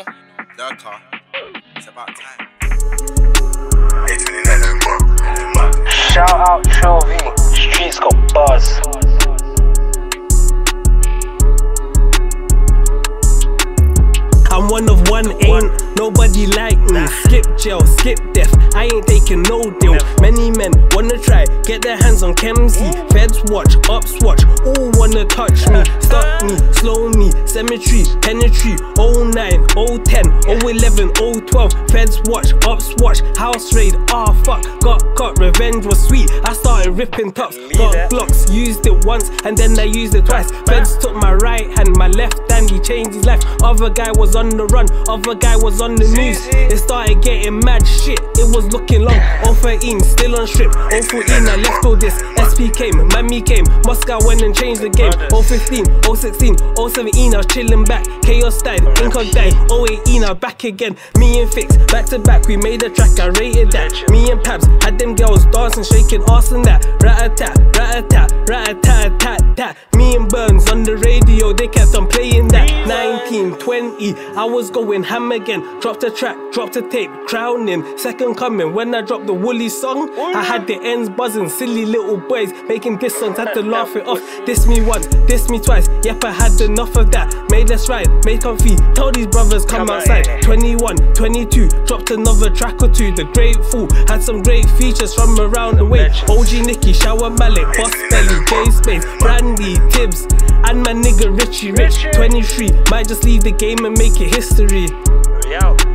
Sino, Lurker. It's about time. Shout out Trill V, Streets Got Barz. I'm one of one, ain't nobody like me. Skip jail, skip death, I ain't taking no deal. Many men wanna try, get their hands on Kemzy. Feds watch, ops watch, all wanna touch me. Stop me, cemetery, penetrate. 09, 010, 011, 012. Feds watch, ops watch, house raid, ah fuck. Got caught, revenge was sweet. I started ripping tops, got blocks, used it once and then I used it twice. Feds took my right hand, my left hand, he changed his life. Other guy was on the run, other guy was on the news. It started getting mad shit, it was looking long. 013, still on strip. 014, I left all this. SP came, Mammy came, Moscow went and changed the game. 015, 016, 017, I was chilling back. Chaos died, Incog died. 018, I back again. Me and Fix, back to back, we made a track, I rated that. Me and Pabs had them girls dancing, shaking ass and that. Rat a tat, rat a tat, rat a tat, tat, tat. Me and Burns on the radio, they kept on playing that. 19, 20, I was going ham again. Dropped a track, dropped a tape, crowning. Second coming, when I dropped the Woolly song, I had the ends buzzing. Silly little boys making diss songs, had to laugh it off. Diss me once, diss me twice. Yep, I had enough of that. Made us right, made comfy. Tell these brothers come, Come on, outside. yeah. 21, 22, dropped another track or two. The Grateful had some great features from around the way. OG Nicky, Shower Malik, Boss Belly, J Space, Brandy, Tibbs, and my nigga Richie Rich. 23, might just leave the game and make it history. We out.